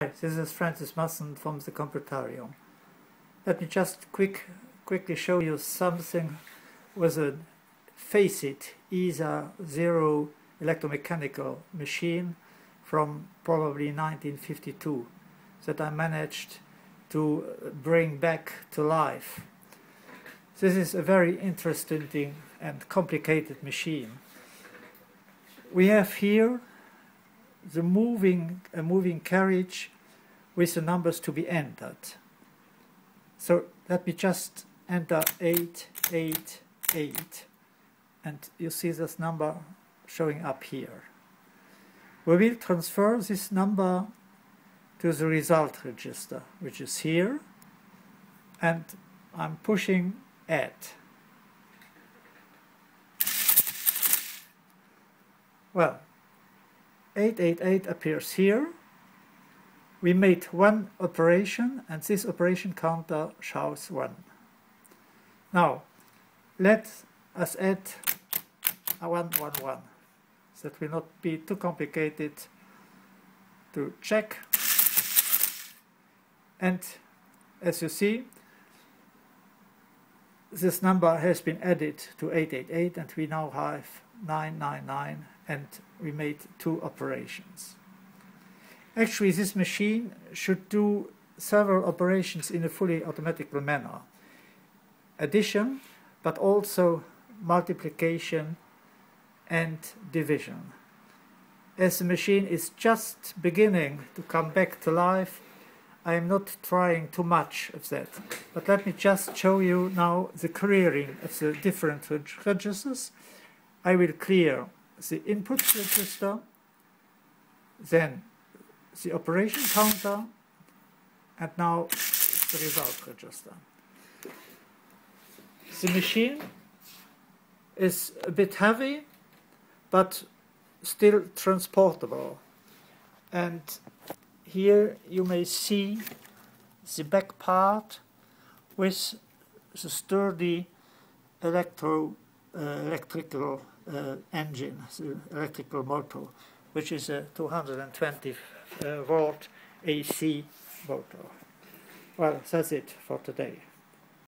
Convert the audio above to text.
This is Francis Massen from the Computarium. Let me just quick, quickly show you something with a FACIT ESA Zero electromechanical machine from probably 1952 that I managed to bring back to life. This is a very interesting and complicated machine. We have here the moving, a moving carriage with the numbers to be entered. So let me just enter 888 and you see this number showing up here. We will transfer this number to the result register which is here and I'm pushing add. Well, 888 appears here. We made one operation and this operation counter shows 1. Now, let us add a 111. That will not be too complicated to check. And as you see, this number has been added to 888 and we now have 999 and we made two operations. Actually this machine should do several operations in a fully automatical manner. Addition, but also multiplication and division. As the machine is just beginning to come back to life, I am not trying too much of that. But let me just show you now the clearing of the different registers. I will clear the input register, then the operation counter, and now the result register. The machine is a bit heavy, but still transportable. And here you may see the back part with the sturdy electro electrical uh, engine, electrical motor, which is a 220 uh, volt AC motor. Well, that's it for today.